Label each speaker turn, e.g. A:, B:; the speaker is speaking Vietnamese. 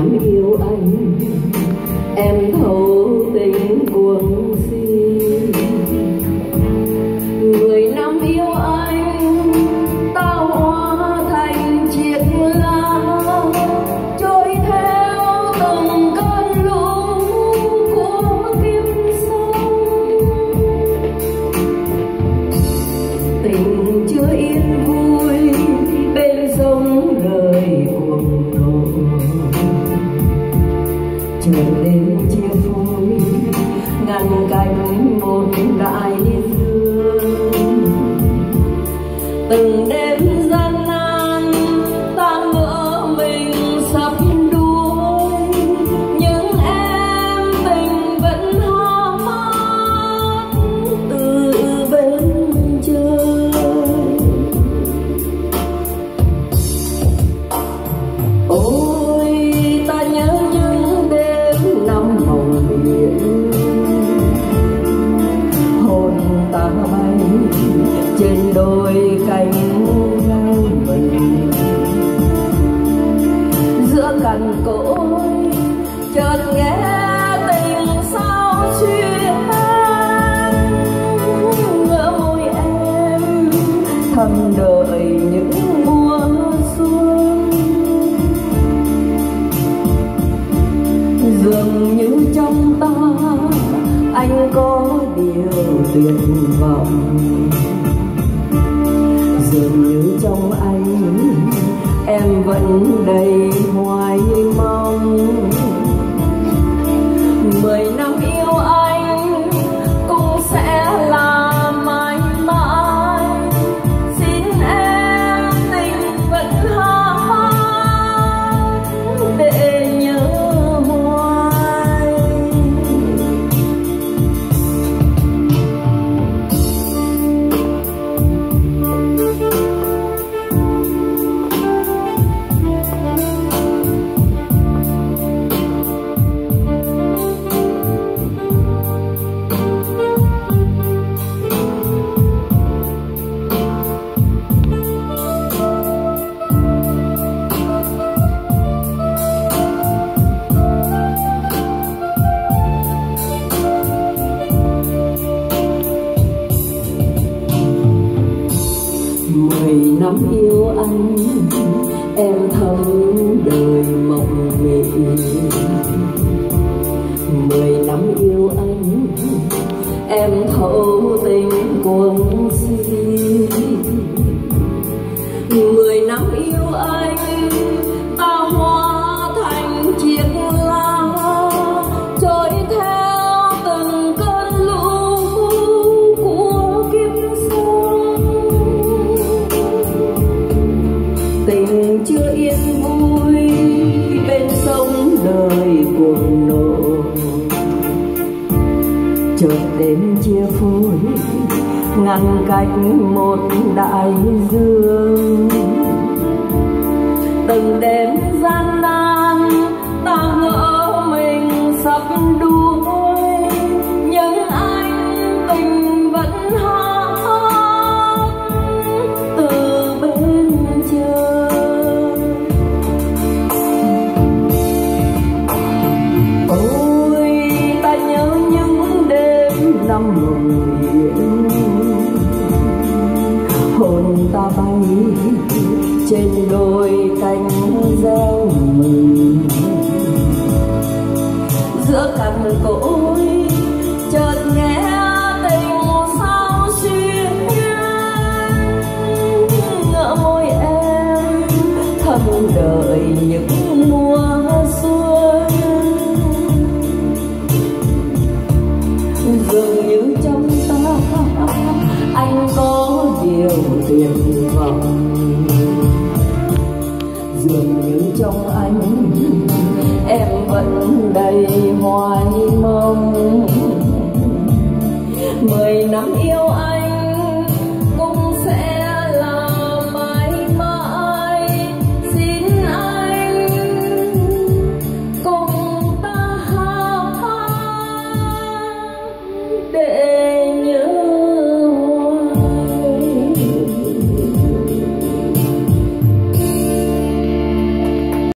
A: Em yêu anh. Em thơ một đại dương trên đôi cánh gai mình giữa cành cối chợt nghe tình sao xuyên ngỡ môi em thầm đợi những mùa xuân. Dường như trong ta anh có điều tuyệt vọng dường như trong anh em vẫn đầy hoài mười yêu anh. Em thấm đời mộng mị mười năm yêu anh, em thấu tình tình chưa yên vui bên sông đời cuồng nộ. Chợt đêm chia phôi ngăn cách một đại dương. Từng đêm gian nan giữa cằn cỗi chợt nghe tình sao xuyên ngỡ môi em thầm đợi những mùa xuân. Dường như trong ta anh có điều tuyệt vọng. Dường như trong anh em vẫn đầy تو ہو